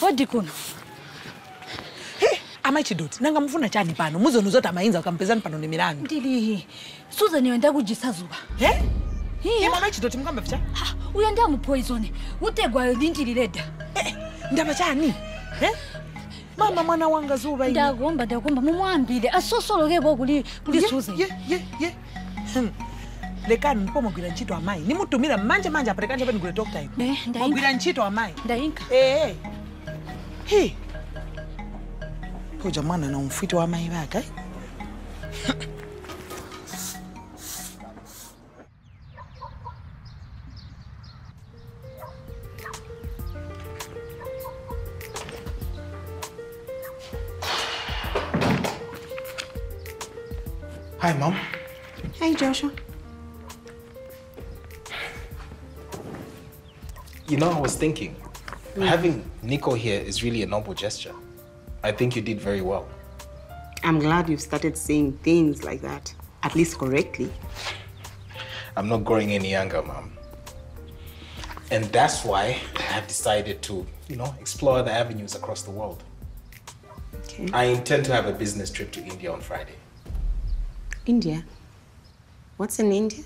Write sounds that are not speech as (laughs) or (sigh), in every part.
wadikhona amachidoda nangamufuna chani pano? Muzonuzota amainza ukampezani pano ni milanu ndili susan wenda kujisa zuba. Eh? yemamachidoti mukamba vicha uyo ndiamupoizone utegwayo lindilileda eh, ndaba chani? Eh? mama mwana wanga zuba ndakomba ndakomba mumwambile. Asosolokepo kuli, kuli susan yeah, yeah, yeah. Hmm. lekani mpomwagwira ntchito amayi nimutumira manje manje apatikanje penigule eh, doctor ino mwagwira ntchito amayi ndainka. Eh, eh. Hey. Huyo jamani ana mfwito wa mai wake. Eh? Hi, Mom. Hey, Joshua. You know, I was thinking, Mm. having Nico here is really a noble gesture. I think you did very well. I'm glad you've started saying things like that, at least correctly. I'm not growing any younger, Mom. And that's why I have decided to, you know, explore the avenues across the world. Okay. I intend to have a business trip to India on Friday. India. What's in India?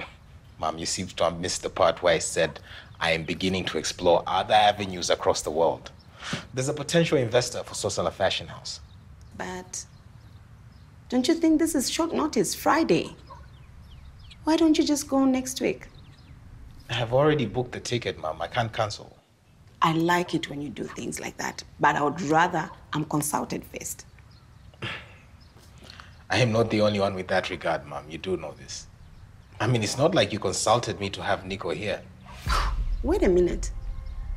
(laughs) Mom, you seem to have missed the part where I said I am beginning to explore other avenues across the world. There's a potential investor for Sosala Fashion House. But don't you think this is short notice, Friday? Why don't you just go next week? I have already booked the ticket, Mom. I can't cancel. I like it when you do things like that, but I would rather I'm consulted first. I am not the only one with that regard, Mom. You do know this. I mean, it's not like you consulted me to have Nico here. Wait a minute.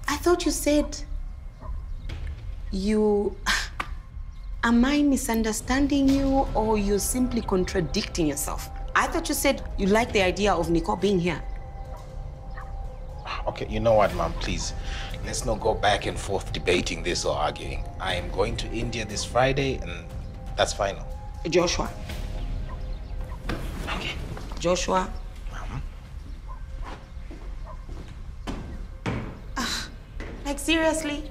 I thought you said you. Am I misunderstanding you or you're simply contradicting yourself? I thought you said you like the idea of Nicole being here. Okay, you know what, Mom? Please, let's not go back and forth debating this or arguing. I am going to India this Friday, and that's final. Joshua. Okay. Joshua. Like seriously?